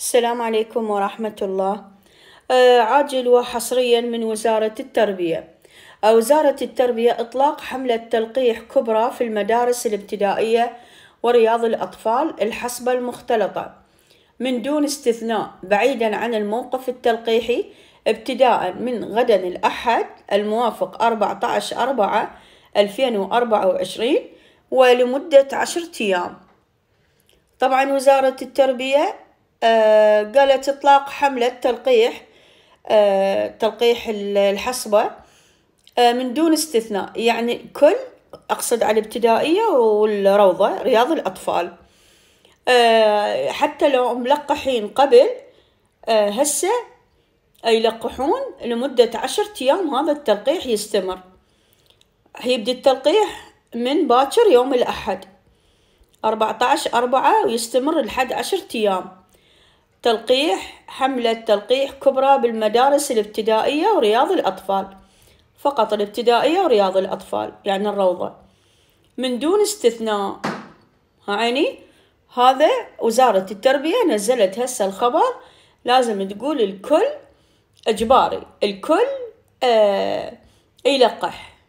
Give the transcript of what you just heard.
السلام عليكم ورحمة الله. آه، عاجل وحصريا من وزارة التربية. وزارة التربية إطلاق حملة تلقيح كبرى في المدارس الابتدائية ورياض الأطفال الحصبة المختلطة. من دون استثناء بعيدا عن الموقف التلقيحي ابتداء من غدا الأحد الموافق 14 أربعة 2024 ولمدة عشرة أيام. طبعا وزارة التربية قالت إطلاق حملة تلقيح آه، تلقيح الحصبة آه، من دون استثناء. يعني كل أقصد على الابتدائية والروضة رياض الأطفال. حتى لو ملقحين قبل هسه يلقحون لمدة عشرة أيام هذا التلقيح يستمر. يبدي التلقيح من باكر يوم الأحد. أربعة عشر أربعة ويستمر لحد عشرة أيام. تلقيح حملة تلقيح كبرى بالمدارس الابتدائية ورياض الأطفال. فقط الابتدائية ورياض الأطفال يعني الروضة. من دون استثناء. عيني؟ هذا وزارة التربية نزلت هسه الخبر. لازم تقول الكل إجباري. الكل آه يلقح.